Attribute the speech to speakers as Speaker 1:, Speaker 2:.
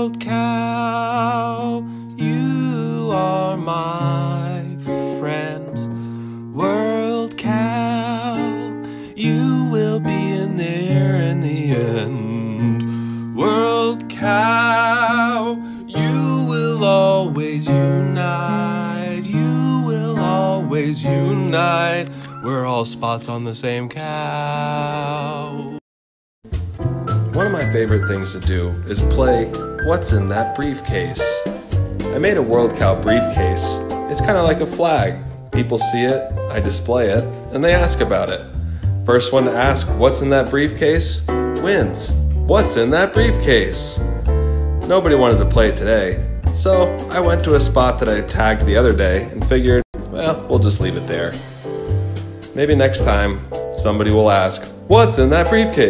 Speaker 1: World cow, you are my friend. World cow, you will be in there in the end. World cow, you will always unite. You will always unite. We're all spots on the same cow. One of my favorite things to do is play What's in That Briefcase? I made a World Cow briefcase. It's kind of like a flag. People see it, I display it, and they ask about it. First one to ask what's in that briefcase wins. What's in that briefcase? Nobody wanted to play today, so I went to a spot that I tagged the other day and figured, well, we'll just leave it there. Maybe next time somebody will ask, What's in that briefcase?